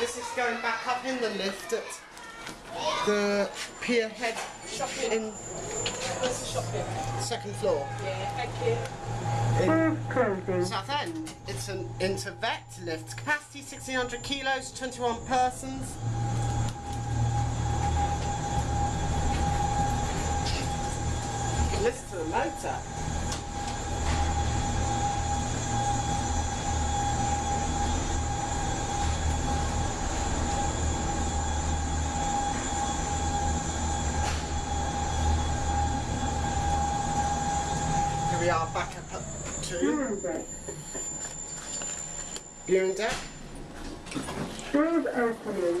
This is going back up in the lift at the pier head Shopping. in Where's the shopping? second floor. Yeah, thank you. In Doors closing. Southend. It's an Intervect lift. Capacity 1600 kilos, 21 persons. Listen to the motor. Here we are back up at two. Viewing deck. Viewing deck. Doors opening.